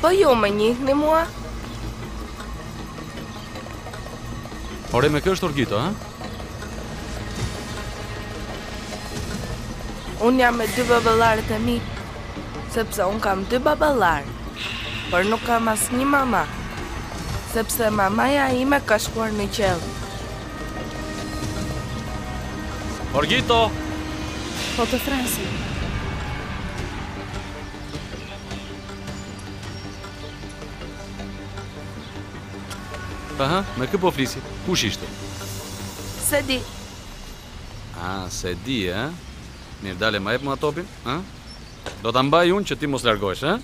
Po ju më njihni mua? Ore, po kjo është Horgito, ha? Unë jam me dy baballarët e mi, sepse unë kam dy baballarë, por nuk kam asnjë mama, sepse mamaja ime ka shkuar në qiell. Horgito! Po, teta Fransi. Aha, me kë po flisi? Kush ishte? S'e di. Ah, s'e di, e? Mirë, dale, ma jep mua topin, e? Do ta mbaj unë që të mos largohesh, e?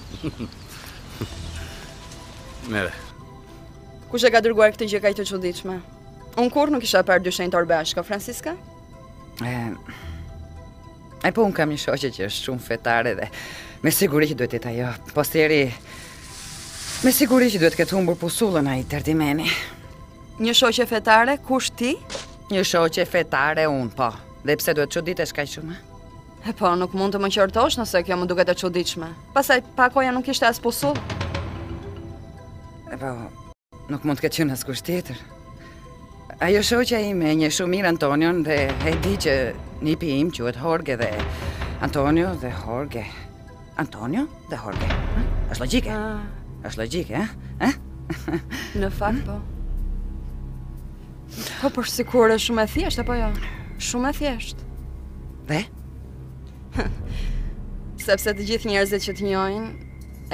Merre. Kush e ka dërguar këtë gjë kaq të çuditshme? Unë kurrë nuk i kisha parë dy shenjtorë bashkë, Francisca? E... Ai po unë kam një shoqe që është shumë fetare dhe me siguri që duhet të jetë ajo. Postieri me siguri që duhet të ketë humbur pusullën ai derdimeni. Një shoqe fetare kush ti? Një shoqe fetare unë po. Dhe pse duhet të çuditesh kaq shumë? E po, nuk mund të më qortosh nëse kjo më duket e çuditshme. Pastaj pakoja nuk kishte as pusullë. E po, Nuk mund të ketë qenë askush tjetër. Ajo shoqja ime e njeh shumë mirë Antonion dhe e di që nipi im quhet Horge dhe Antonio dhe Horge. Antonio dhe Horge. është logike? Ah. është logjike, e? Në fakt, po. Po, por sikur është shumë e thjeshtë, apo jo? Shumë e thjeshtë. Dhe? Sepse të gjithë njerëzit që të njohin,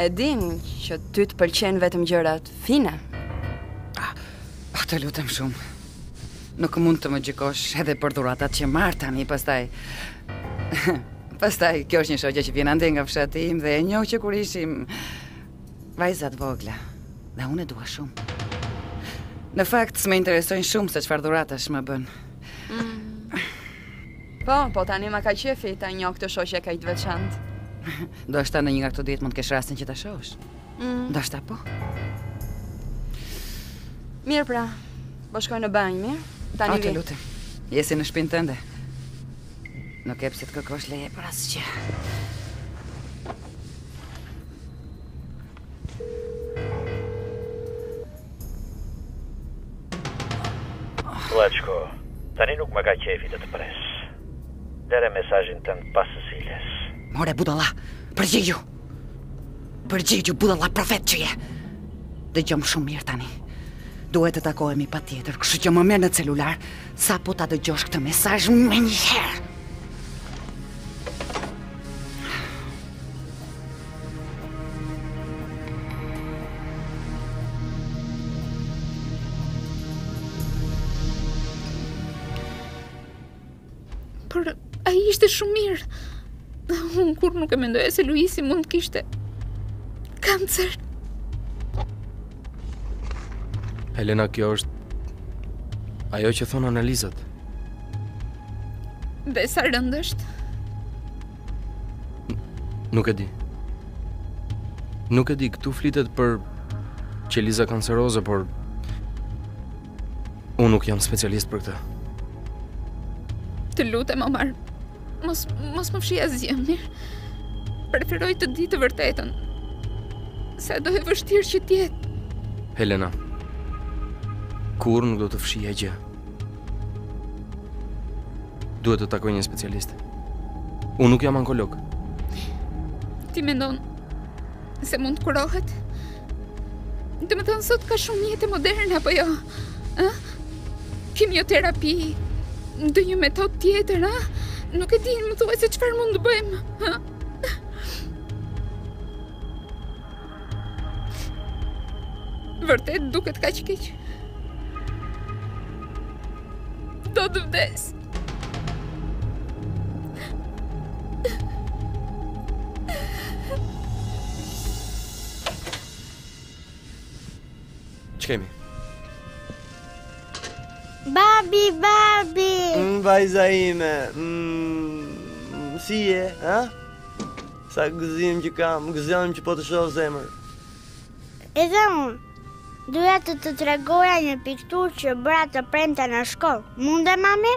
E dinë që ty të pëlqejnë vetëm gjërat fine. Ah, po të lutem shumë. Nuk mund të më gjykosh edhe për dhuratat që marr tani pastaj. pastaj kjo është një shoqe që vjen andej nga fshati im dhe e njoh që kur ishim vajza të vogla. Dhe unë e dua shumë. Në fakt s'më intereson shumë se çfarë dhuratash më bën. Mm. Po, po tani ma ka qejfi ta njoh këtë shoqe kaq të veçantë. Ndoshta në një nga këto ditë mund të kesh rastin që ta shohësh. Mm. Ndoshta po. Mirë pra, po shkoj në banjë, mirë? Tani vij. A, të lutem. Je si në shpinë tënde. Nuk ke pse të kërkosh leje për asgjë. Vlaçko, tani nuk ma ka qejfi të të pres. Lëre mesazhin tënd pas ziles. More budalla, përgjigju! Përgjigju budalla profet që je! Dëgjomë shumë mirë tani. Duhet të takohemi patjetër, kështu që më merr në celular, sapo ta dëgjosh këtë mesazh menjëherë. Por ai ishte shumë mirë. Unë kurrë nuk e mendoja se Luisi mund të kishte kancer. Helena, kjo është ajo që thonë analizat. Dhe sa rëndë është? Nuk e di. Nuk e di, këtu flitet për qeliza kanceroze, por unë nuk jam specialist për këtë. Të lutem, Omar. Mos mos më fshih asgjë, mirë. Preferoj të di të vërtetën. Sado e vështirë që të jetë. Helena. Kurrë nuk do të fshihja gjë. Duhet të takoj një specialist. Unë nuk jam onkolog. Ti mendon se mund të kurohet? Domethënë sot ka shumë mjete moderne, apo jo? A? Kimioterapi, ndonjë metodë tjetër, a? Nuk e di, më thuaj se çfarë mund të bëjmë, a? Vërtet duket kaq keq Do të vdes Ç'kemi? Babi, babi mm, Vajza ime mm, Si je, ha? Sa gëzim që kam, gëzohem që po të shoh zemër. Edhe unë. Doja të të tregoja një pikturë që bëra të premte në shkollë. Mundem, mami?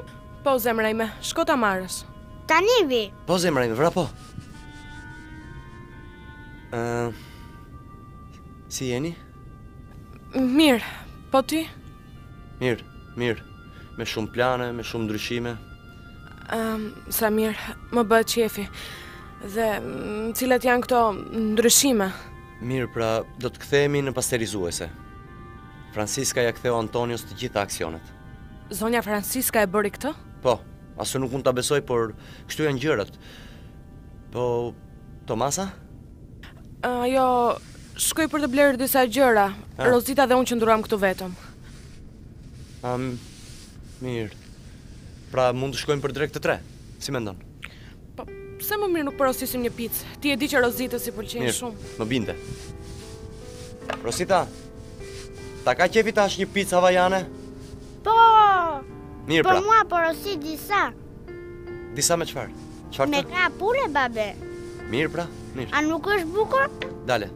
Po, zemra ime, shko ta marrësh. Tani vij. Po, zemra ime, vrapo. Ë uh, Si jeni? Mirë, po ti? Mirë, mirë. Me shumë plane, me shumë ndryshime. Ëm, sa mirë. Më bëhet qejfi. Dhe cilat janë këto ndryshime? Mirë, pra do të kthehemi në pasterizuese. Francisca ia ktheu Antonios të gjitha aksionet. Zonja Francisca e bëri këtë? Po, as unë nuk mund ta besoj, por kështu janë gjërat. Po Tomasa? Ajo shkoi për të blerë disa gjëra. Ah. Rozita dhe unë qëndruam këtu vetëm. Am, mirë. Pra mund të shkojmë për drekë të tre. Si mendon? Po, pse më mirë nuk porosisim një picë? Ti e di që Rozitës i pëlqen shumë. Mirë, më binde. Rozita, ta ka qejfi të hash një picë havajane? Po! Mirë pra. Po marr porosis disa. Disa me çfarë? Çfarë? Më ka pula babe. Mirë pra, mirë. A nuk është bukur? Dale.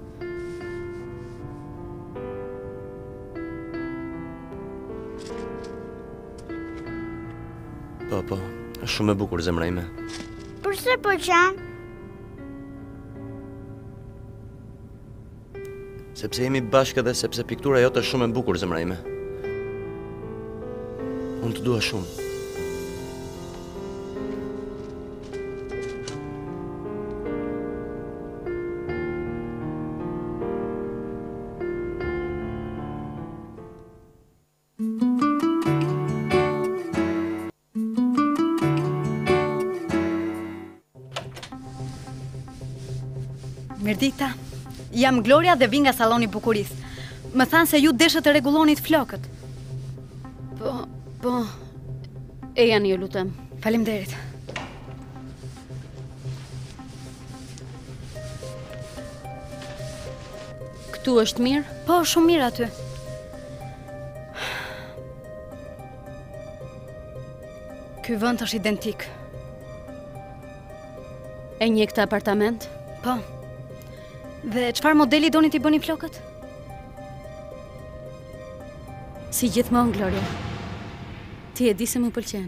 Po, po, është shumë e bukur zemra ime. Përse po qan? Sepse jemi bashkë dhe sepse piktura jote është shumë e bukur zemra ime. Unë të dua shumë. Mirëdita, jam Gloria dhe vij nga salloni i bukurisë. Më thanë se ju deshët të rregullonit flokët. Po, po, ejani ju lutem. Faleminderit. Këtu është mirë? Po, shumë mirë aty. Ky vend është identik. E njeh këtë apartament? Po. Dhe çfarë modeli doni t'i bëni flokët? Si gjithmonë, Gloria. Ti e di se më pëlqen.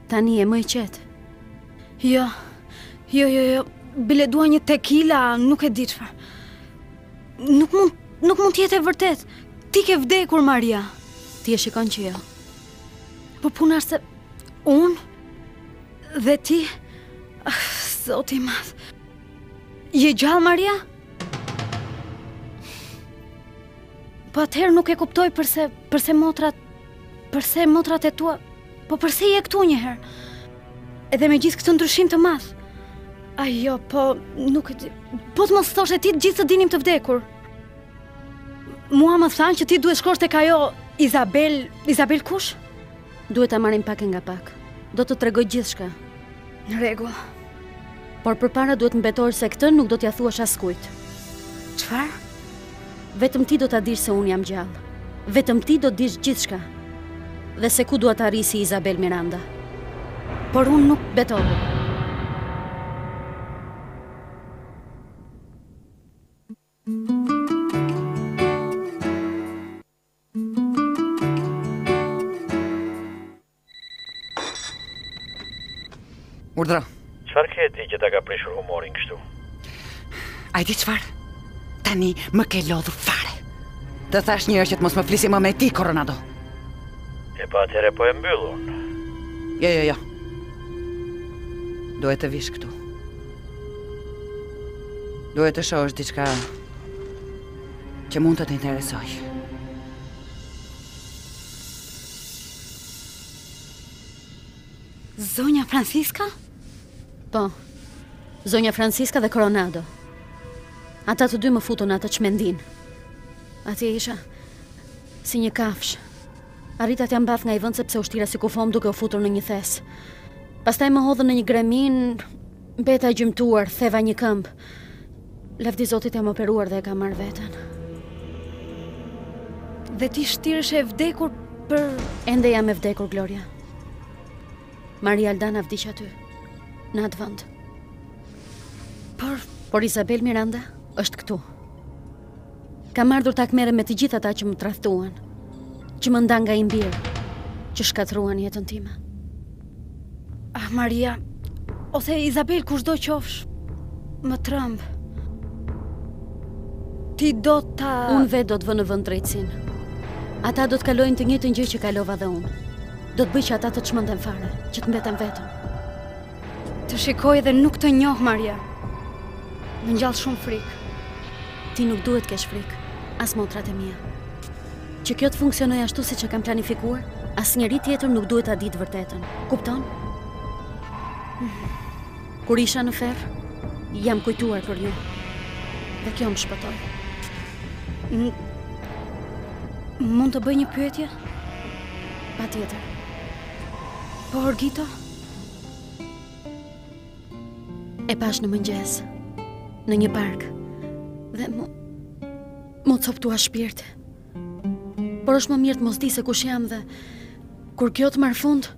Tani je më i qetë. Jo, jo, jo, jo, bile dua një tekila, nuk e di çfarë. Nuk mund, nuk mund të jetë e vërtetë. Ti ke vdekur, Maria. Ti e shikon që jo. Po puna është se unë dhe ti, ah, zot i madh. Je gjallë, Maria? Po atëherë nuk e kuptoj përse, përse motrat Përse motrat e tua? Po përse je këtu njëherë? Edhe me gjithë këtë ndryshim të madh. Ah jo, po nuk e di. Po të mos thoshe ti, gjithë të dinim të vdekur. Mua më thanë që ti duhet të shkosh tek ajo Izabel, Izabel kush? Duhet ta marrim pak nga pak. Do të tregoj gjithçka. Në rregull. Por përpara duhet të më betohesh se këtë nuk do t'ia thuash askujt. Çfarë? Vetëm ti do ta dish se unë jam gjallë. Vetëm ti do ta dish gjithçka. Dhe se ku dua të arrij si Izabel Miranda. Por unë nuk. Betohu. Urdhëro. Çfarë ke ti që ta ka prishur humorin kështu? A e di çfarë? Tani më ke lodhur fare. Të thashë një herë që të mos më flisja më me ty, Coronado. Epo atëherë po e mbyll unë. Jo, jo, jo. Duhet të vish këtu. Duhet të shohësh diçka Që mund të të interesojë. Zonja Francisca? Po, zonja Francisca dhe Coronado. Ata të dy më futën në atë çmendinë. Atje isha si një kafshë. Arrita t'ia mbath nga ai vend sepse u shtira si kufomë duke u futur në një thes. Pastaj më hodhën në një greminë, mbeta e gjymtuar, theva një këmbë. Lavdi Zotit jam operuar dhe e kam marrë veten. Dhe ti shtireshe e vdekur për... Ende jam e vdekur, Gloria. Maria Aldana vdiq aty, në atë vend. Por... Por Isabel Miranda është këtu. Kam ardhur të hakmerrem me të gjithë ata që më tradhtuan, që më ndanë nga im bir, që shkatërruan jetën time. Ah, Maria, ose Izabel kushdo qofsh, më tremb. Ti do ta... Unë vetë do të vë në vend drejtësinë. Ata do të kalojnë të njëjtën gjë që kalova dhe unë. Do të bëj që ata të çmenden fare, që të mbeten vetëm. Të shikoj dhe nuk të njoh, Maria. Më ngjall shumë frikë. Ti nuk duhet të kesh frikë, as motrat e mia. Që kjo të funksionojë ashtu siç e kam planifikuar, asnjeri tjetër nuk duhet ta di të vërtetën. Kupton? Kur isha në ferr, jam kujtuar për ju. Dhe kjo më shpëtoi. Mund të bëj një pyetje? Patjetër. Po Jorgito? E pashë në mëngjes, në një park, dhe m'u, m'u coptua shpirti. Por është më mirë të mos dijë se kush jam dhe, kur kjo të marrë fund,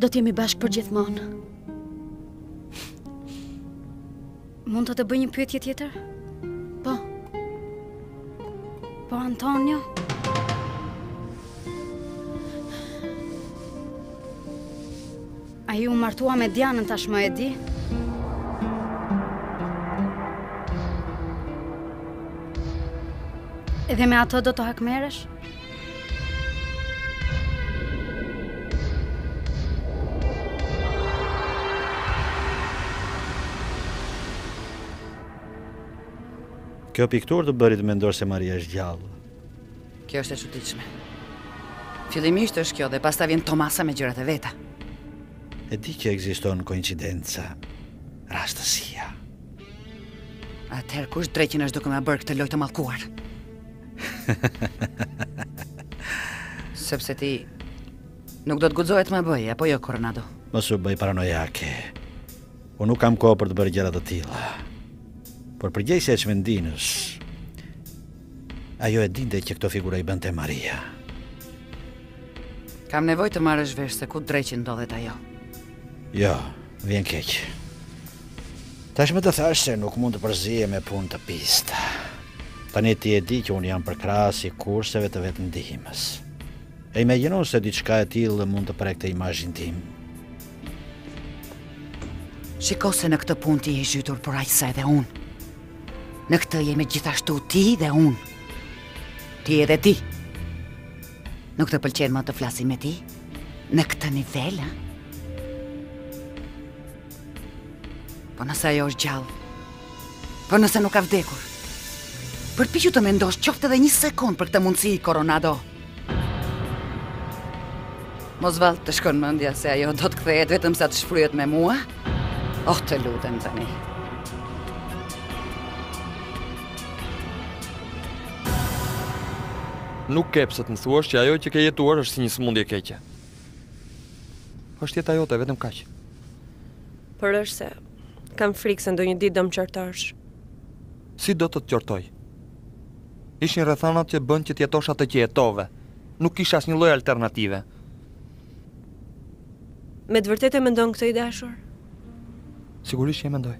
do të jemi bashkë përgjithmonë. Mund të të bëj një pyetje tjetër? Po. Po, Antonio? Ai u martua me Dianën tashmë e di. Edhe me atë do të hakmerresh? Kjo pikturë të bëri të mendoje se Maria është gjallë. Kjo është e çuditshme. Fillimisht është kjo dhe pastaj vjen Tomasa me gjërat e veta. E di që ekziston koincidenca, rastësia. Atëherë kush dreqin është duke ma bërë këtë lojë të mallkuar? Sepse ti nuk do të guxoje të ma bëje, apo jo Coronado? Mos u bëj paranojake. Unë nuk kam kohë për të bërë gjëra të tilla. Por përgjegjësia e çmendinës Ajo e dinte që këto figura i bënte Maria. Kam nevojë të marrësh vesh se ku dreqin ndodhet ajo. Jo, vjen keq. Tashmë të thashë se nuk mund të përzihem me punë të pista. Tani ti e di që unë jam përkrahës i kurseve të vetëndihmës. E imagjinon se diçka e tillë mund të prekte imazhin tim. Shiko se në këtë punë ti je zhytur po aq sa edhe unë. Në këtë jemi gjithashtu ti dhe unë. Ti edhe ti. Nuk të pëlqen më të flasim me ti? Në këtë nivel, a? Po nëse ajo është gjallë. Po nëse nuk ka vdekur. Përpiqu të mendosh qoftë edhe një sekondë për këtë mundësi Coronado. Mos vallë të shkon mendja se ajo do të kthehet vetëm sa të shfryet me mua. Oh, të lutem tani. Nuk ke pse të më thuash që ajo që ke jetuar është si një sëmundje e keqe. Është jeta jote vetëm kaq. Por është se kam frikë se ndonjë ditë do më qortosh. Si do të të qortoj? Ishin rrethanat që bënë që të jetosh atë që jetove. Nuk kisha asnjë lloj alternative. Me të vërtetë e mendon këtë i dashur? Sigurisht që e mendoj.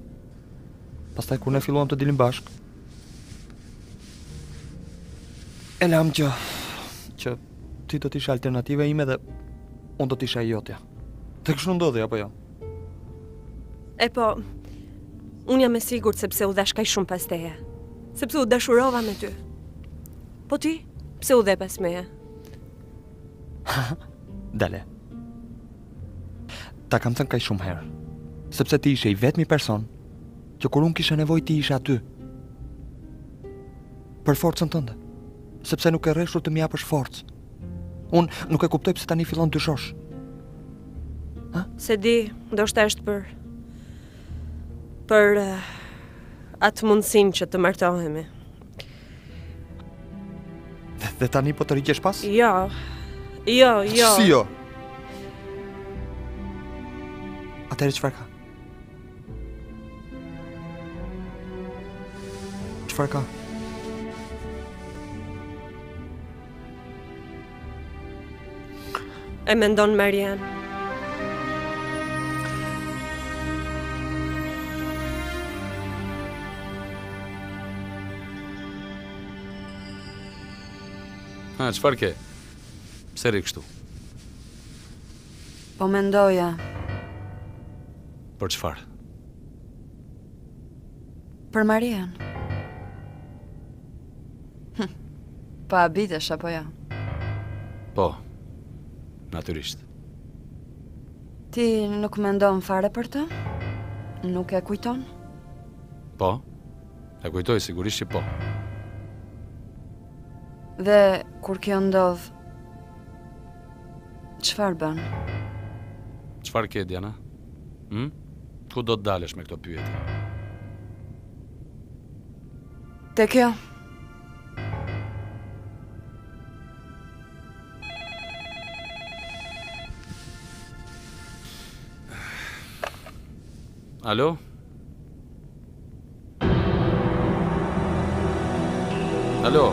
Pastaj kur ne filluam të dilim bashkë, e lamë që ti do të ishe alternativa ime dhe unë do të isha e jotja. Dhe kështu ndodhi apo jo? E po, unë jam e sigurt sepse u dhashë kaq shumë pas teje. Sepse u dashurova me ty. Po ti, pse u dhe pas meje? Dale. Ta kam thënë kaq shumë herë. Sepse ti ishe i vetmi person që kur unë kisha nevojë ti ishe aty. Për forcën tënde. Sepse nuk ke reshtur të më japësh forcë. Unë nuk e kuptoj pse tani fillon të dyshosh. Ha? S'e di, ndoshta është për për uh, atë mundësinë që të martohemi. Dhe, dhe tani po tërhiqesh pas? Jo, jo, jo. Si jo? Atëherë çfarë ka? Çfarë ka? E mendon Marian. Ha, çfarë ke? Pse rri kështu? Po mendoja. Për çfarë? Për Marian. Për Marian. Hm. Po habitesh apo jo? Po. Natyrisht. Ti nuk mendon fare për të? Nuk e kujton? Po. E kujtoj sigurisht që po. Dhe kur kjo ndodh çfarë bën? Çfarë ke Diana? Hm? Ku do të dalësh me këto pyetje? Te kjo. Alo? Alo?